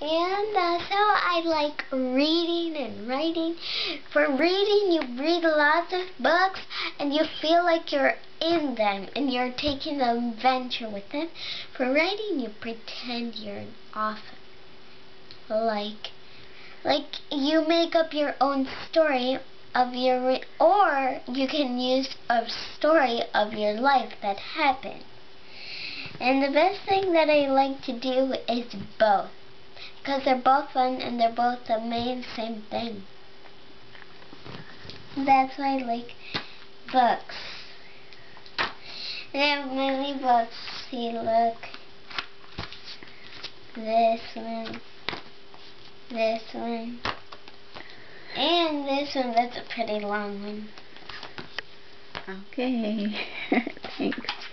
And uh, so I like reading and writing. For reading, you read lots of books and you feel like you're in them and you're taking an adventure with them. For writing, you pretend you're an author. Like, like you make up your own story of your, or you can use a story of your life that happened. And the best thing that I like to do is both. Because they're both fun and they're both the main same thing. That's why I like books. I have many books. See, look. This one. This one. And this one, that's a pretty long one. Okay. Thanks.